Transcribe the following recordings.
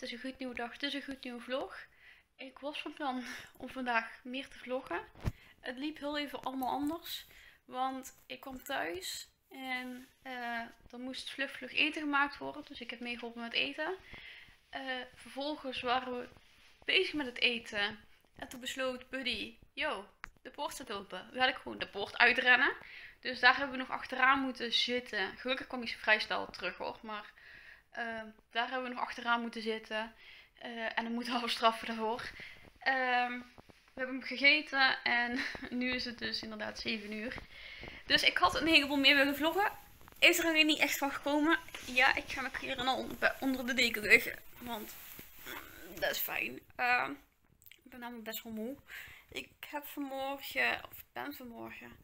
het is een goed nieuwe dag, het is een goed nieuwe vlog. Ik was van plan om vandaag meer te vloggen. Het liep heel even allemaal anders, want ik kwam thuis en uh, dan moest vlug eten gemaakt worden, dus ik heb meegeholpen met eten. Uh, vervolgens waren we bezig met het eten en toen besloot Buddy, yo, de poort staat open. Wil ik gewoon de poort uitrennen. Dus daar hebben we nog achteraan moeten zitten. Gelukkig kwam hij vrij snel terug hoor, maar Ehm, daar hebben we nog achteraan moeten zitten. Uh, en dan moeten we straffen daarvoor. Uh, we hebben hem gegeten en nu is het dus inderdaad 7 uur. Dus ik had een heleboel meer willen vloggen. Is er alleen niet echt van gekomen. Ja, ik ga mijn kleren al onder de deken liggen. Want mm, dat is fijn. Uh, ik ben namelijk best wel moe. Ik heb vanmorgen, of ben vanmorgen,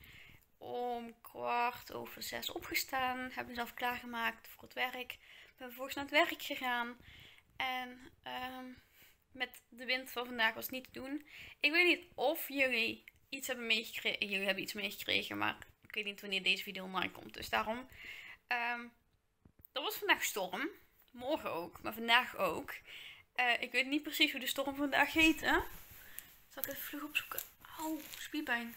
om kwart over zes opgestaan. Heb mezelf klaargemaakt voor het werk ben vervolgens naar het werk gegaan. En um, met de wind van vandaag was niet te doen. Ik weet niet of jullie iets hebben meegekregen. Jullie hebben iets meegekregen, maar ik weet niet wanneer deze video online komt. Dus daarom. Um, er was vandaag storm. Morgen ook, maar vandaag ook. Uh, ik weet niet precies hoe de storm vandaag heet. Hè? Zal ik even vlug opzoeken? Auw, spierpijn.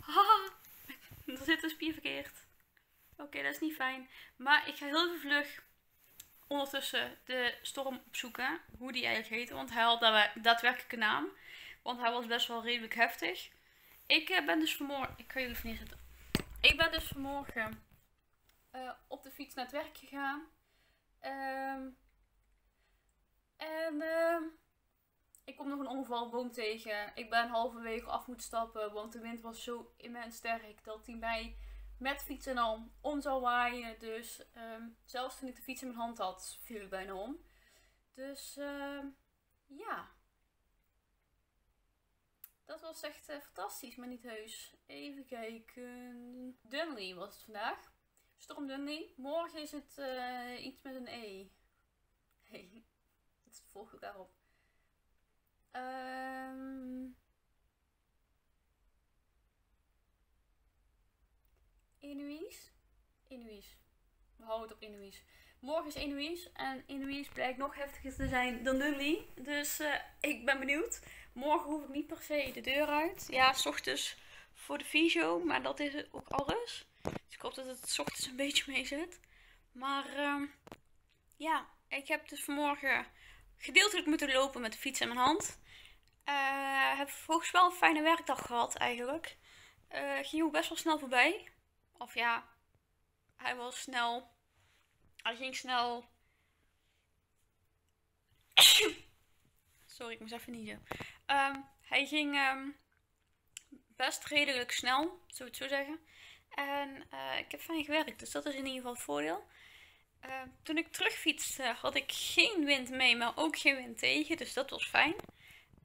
Haha, er zit een spier verkeerd. Oké, dat is niet fijn. Maar ik ga heel even vlug ondertussen de storm opzoeken. Hoe die eigenlijk heette. Want hij had daadwerkelijk een naam. Want hij was best wel redelijk heftig. Ik eh, ben dus vanmorgen... Ik ga jullie even neerzetten. Ik ben dus vanmorgen uh, op de fiets naar het werk gegaan. Um, en uh, ik kom nog een ongevalboom tegen. Ik ben halverwege af moeten stappen. Want de wind was zo immens sterk dat hij mij met fietsen al om waaien. Dus um, zelfs toen ik de fiets in mijn hand had, viel ik bijna om. Dus uh, ja. Dat was echt uh, fantastisch, maar niet heus. Even kijken. Dunley was het vandaag. Storm Dunley. Morgen is het uh, iets met een E. Hey, het volgt daarop. Ehm... Inuis. Inuis. We houden het op Inuis. Morgen is Inuis. En Inuis blijkt nog heftiger te zijn dan Dudley. Dus uh, ik ben benieuwd. Morgen hoef ik niet per se de deur uit. Ja, s ochtends voor de visio. Maar dat is ook alles. Dus ik hoop dat het s ochtends een beetje mee zit. Maar uh, ja, ik heb dus vanmorgen gedeeltelijk moeten lopen met de fiets in mijn hand. Uh, heb volgens wel een fijne werkdag gehad eigenlijk. Uh, ging ook best wel snel voorbij. Of ja, hij was snel. Hij ging snel. Sorry, ik moest even niezen. Um, hij ging um, best redelijk snel, zou ik het zo zeggen. En uh, ik heb fijn gewerkt, dus dat is in ieder geval het voordeel. Uh, toen ik terugfietste had ik geen wind mee, maar ook geen wind tegen. Dus dat was fijn.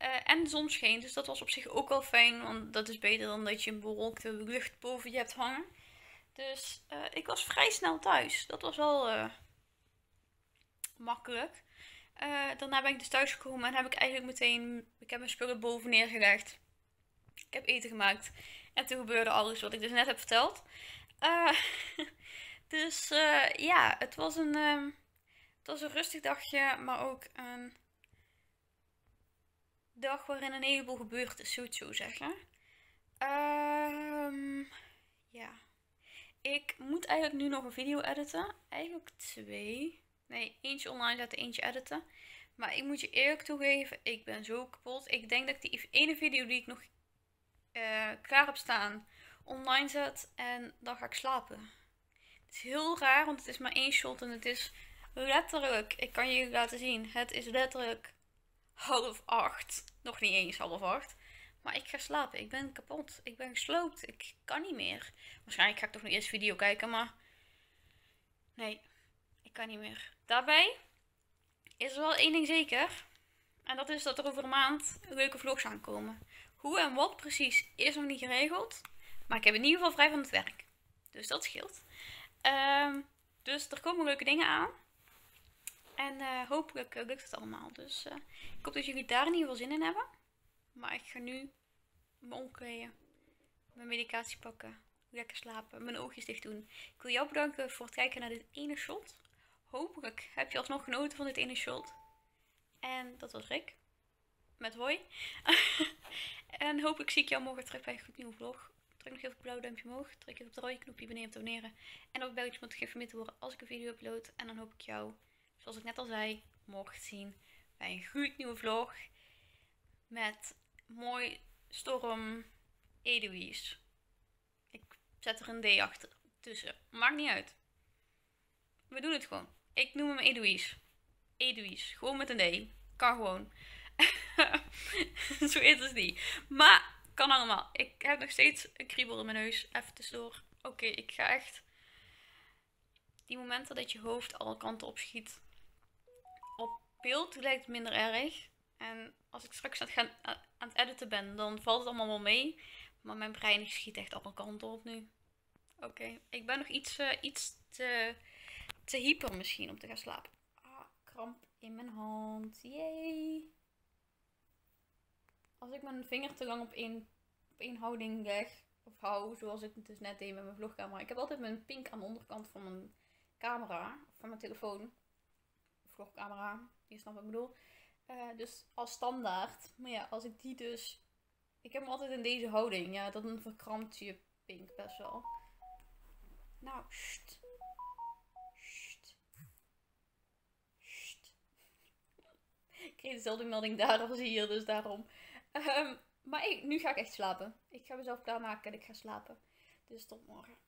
Uh, en de zon scheen, dus dat was op zich ook wel fijn. Want dat is beter dan dat je een bewolkte lucht boven je hebt hangen. Dus uh, ik was vrij snel thuis. Dat was wel uh, makkelijk. Uh, daarna ben ik dus thuis gekomen en heb ik eigenlijk meteen... Ik heb mijn spullen boven neergelegd. Ik heb eten gemaakt. En toen gebeurde alles wat ik dus net heb verteld. dus ja, het was, een, het was een rustig dagje. Maar ook een dag waarin een heleboel gebeurd is, zou ik zo zeggen. Ehm ja. Ik moet eigenlijk nu nog een video editen. Eigenlijk twee. Nee, eentje online zetten, eentje editen. Maar ik moet je eerlijk toegeven, ik ben zo kapot. Ik denk dat ik die ene video die ik nog uh, klaar heb staan online zet en dan ga ik slapen. Het is heel raar, want het is maar één shot en het is letterlijk, ik kan je laten zien, het is letterlijk half acht. Nog niet eens half acht. Maar ik ga slapen. Ik ben kapot. Ik ben gesloopt. Ik kan niet meer. Waarschijnlijk ga ik toch nog eerst video kijken, maar... Nee, ik kan niet meer. Daarbij is er wel één ding zeker. En dat is dat er over een maand leuke vlogs aankomen. Hoe en wat precies is nog niet geregeld. Maar ik heb in ieder geval vrij van het werk. Dus dat scheelt. Um, dus er komen leuke dingen aan. En uh, hopelijk lukt het allemaal. Dus uh, ik hoop dat jullie daar in ieder geval zin in hebben. Maar ik ga nu me omkleden, mijn medicatie pakken, lekker slapen, mijn oogjes dicht doen. Ik wil jou bedanken voor het kijken naar dit ene shot. Hopelijk heb je alsnog genoten van dit ene shot. En dat was Rick. Met hoi. en hopelijk zie ik jou morgen terug bij een goed nieuwe vlog. Druk nog even op het blauwe duimpje omhoog. Druk even op het rode knopje beneden om te abonneren. En op het belletje om te geïnformeerd te worden als ik een video upload. En dan hoop ik jou, zoals ik net al zei, morgen zien bij een goed nieuwe vlog. Met mooi storm Edoïs. Ik zet er een D achter tussen. Maakt niet uit. We doen het gewoon. Ik noem hem Edoïs. Edoïs. Gewoon met een D. Kan gewoon. Zo is het niet. Maar kan allemaal. Ik heb nog steeds een kriebel in mijn neus. Even tussendoor. Oké, ik ga echt... Die momenten dat je hoofd alle kanten opschiet. Op beeld lijkt het minder erg. En als ik straks aan het, gaan, aan het editen ben, dan valt het allemaal wel mee. Maar mijn brein schiet echt alle kanten op nu. Oké, ik ben nog iets, uh, iets te, te hyper misschien om te gaan slapen. Ah, kramp in mijn hand. Yay! Als ik mijn vinger te lang op één, op één houding leg, of hou, zoals ik het dus net deed met mijn vlogcamera. Ik heb altijd mijn pink aan de onderkant van mijn camera, van mijn telefoon. Vlogcamera, je snapt wat ik bedoel. Uh, dus als standaard. Maar ja, als ik die dus... Ik heb hem altijd in deze houding. Ja, dan verkrampt je pink best wel. Nou, sst. Sst. Sst. Ik kreeg dezelfde melding daar als hier, dus daarom. Um, maar ik, nu ga ik echt slapen. Ik ga mezelf klaarmaken en ik ga slapen. Dus tot morgen.